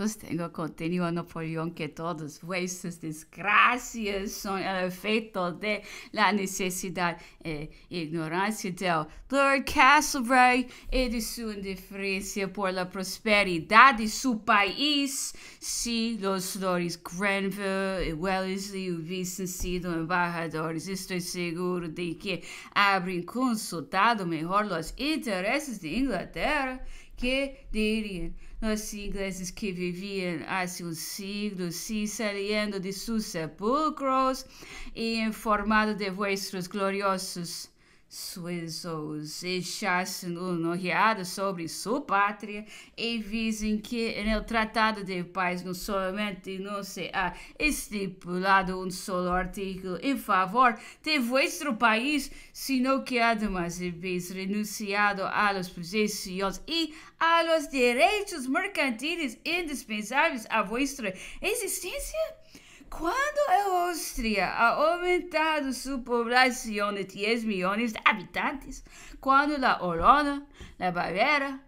Sostengo continuo Napoleón que todas vuestras desgracias son el efecto de la necesidad e ignorancia del Lord Castlereagh y de su indiferencia por la prosperidad de su país. Si los lords Grenville y Wellesley hubiesen sido embajadores, estoy seguro de que habrían consultado mejor los intereses de Inglaterra que dirían los ingleses que vivían hace un siglo, si saliendo de sus sepulcros y informado de vuestros gloriosos suizos echassem uma ojeada sobre sua pátria e visem que no Tratado de Paz não somente não se ha estipulado um solo artículo em favor de vuestro país, sino que además habéis renunciado a las posesiones e a los derechos mercantiles indispensáveis a vuestra existência? Quando a Áustria ha aumentado sua população de 10 milhões de habitantes, quando a Holanda, a Baviera,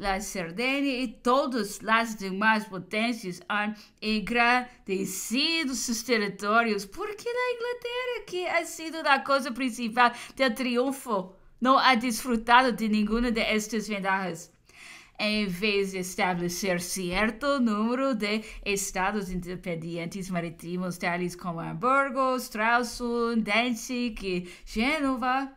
a Sardenha e todas as demais potências han engrandecido seus territórios, porque a Inglaterra, que ha sido a causa principal do triunfo, não ha desfrutado de nenhuma de estas vantagens em vez de estabelecer certo número de estados independentes marítimos, tais como Hamburgo, Stralsund, Danzig e Gênova,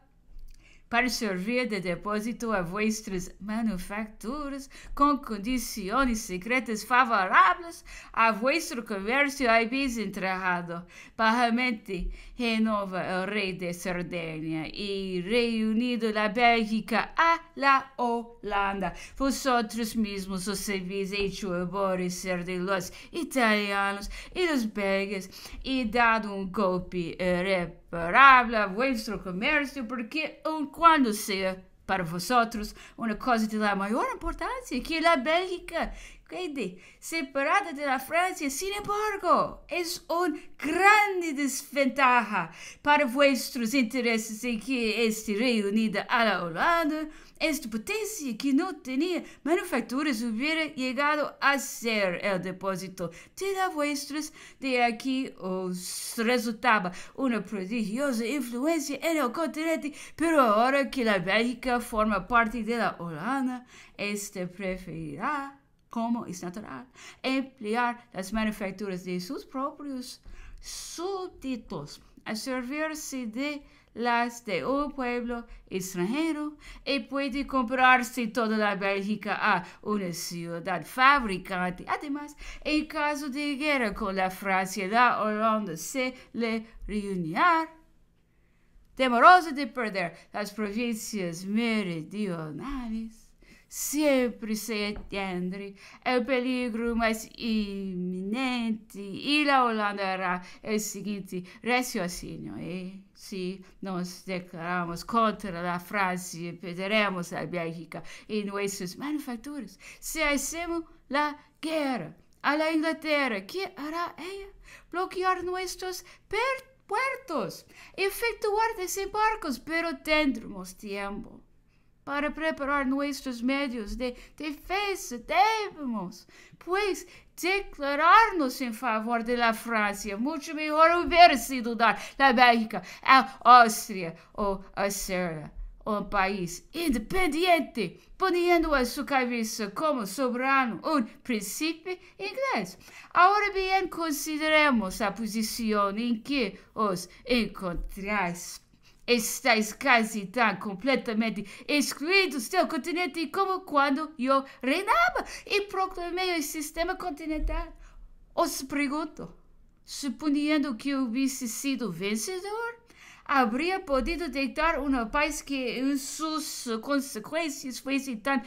para servir de depósito a vuestras manufacturas com condições secretas favoráveis a vuestro comércio habéis entrado. Paramente renova o rei de Sardenha e reunido la Bélgica a la Holanda. Vosotros mismos os habéis hecho aborrecer de los italianos e los belgas e dado um golpe irreparável a vuestro comércio, porque um quando sea para vosotros uma coisa de la maior importância que a Bélgica quede separada de la Francia. Sin embargo, es una grande desventaja para vuestros intereses en que esté reunida a la Holanda. Esta potência que não tinha manufaturas hubiera llegado a ser el depósito de las vuestras. De aquí resultaba una prodigiosa influencia en el continente, pero ahora que la Bélgica forma parte de la Holanda, este preferirá como es natural, emplear las manufacturas de sus propios súbditos a servirse de las de un pueblo extranjero y puede comprarse toda la Bélgica a una ciudad fabricante. Además, en caso de guerra con la Francia, la Holanda se le reunirá temerosa de perder las provincias meridionales. Sempre se entende o peligro mais iminente e a Holanda era o seguinte raciocínio e se nos declaramos contra a França perderemos a Bélgica e nossas manufaturas se hacemos a guerra a la Inglaterra que hará ella? Bloquear nossos puertos efectuar desembarcos pero tendremos tempo para preparar nossos médios de defesa, devemos, pois, declarar-nos em favor de la França. Muito melhor hubiera sido dar la Bélgica à Áustria ou a Sérvia, um país independente, ponendo a sua cabeça como soberano um príncipe inglês. Agora bem, consideremos a posição em que os encontrais estáis casi tan completamente excluídos del continente como cuando yo reinaba y proclamé el sistema continental. Os pergunto, suponiendo que hubiese sido vencedor, habría podido dictar una paz que en sus consecuencias fuese tan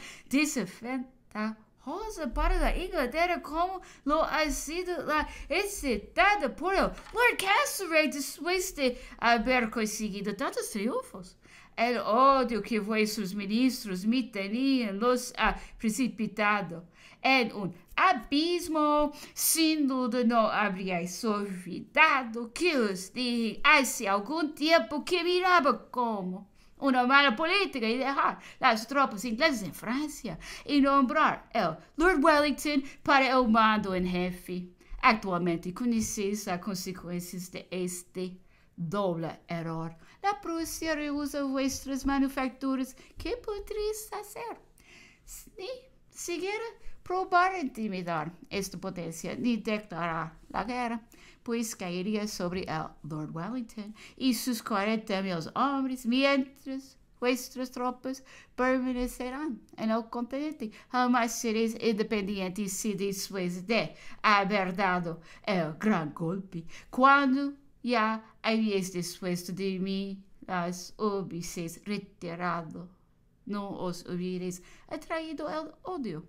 desventajosa para la Inglaterra como lo ha sido la excitada por el Lord Castlereagh después de haber conseguido tantos triunfos. El odio que vuestros ministros me tenían los ha precipitado en un abismo. Sin duda no habríais olvidado que os dije hace algum tempo que miraba como una mala política y dejar las tropas inglesas en Francia y nombrar el Lord Wellington para el mando en jefe. Actualmente conocéis las consecuencias de este doble error. La Prusia reusa vuestras manufacturas. ¿Qué podréis hacer? Ni siquiera probar intimidar esta potencia ni declarar la guerra, pues caería sobre el Lord Wellington y sus 40 mil hombres, mientras vuestras tropas permanecerán en el continente. Jamás seréis independientes si después de haber dado el gran golpe, cuando ya habéis dispuesto de mí, las hubieseis retirado. No os hubierais atraído el odio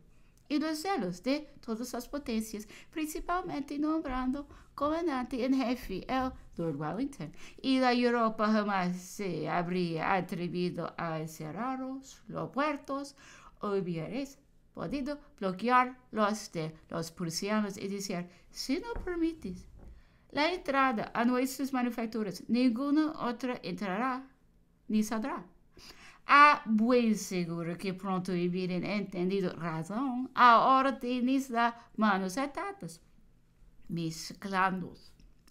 y los celos de todas las potencias, principalmente nombrando comandante en jefe el Lord Wellington, y la Europa jamás se habría atrevido a cerraros los puertos, hubierais podido bloquear los de los prusianos y decir, si no permites la entrada a nuestras manufacturas, ninguna otra entrará ni saldrá. A buen seguro que pronto hubieran entendido razón, ahora tenéis las manos atadas, mezclando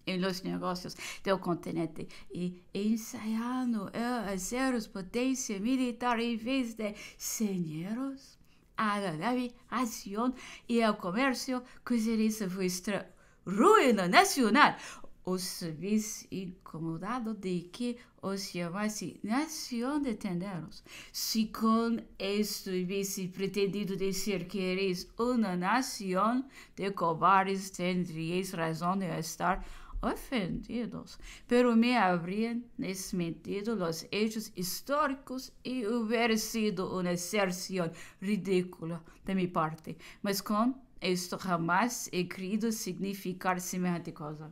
en los negocios del continente y ensayando el haceros potencia militar en vez de señeros a la navegación y el comercio, que sería vuestra ruína nacional. Os habéis incomodado de que os llamase nación de tenderos. Si con esto hubiese pretendido decir que eres una nación de cobardes, tendríais razón de estar ofendidos, pero me habrían desmentido los hechos históricos y hubiera sido una aserción ridícula de mi parte. Mas con esto jamás he querido significar semejante cosa.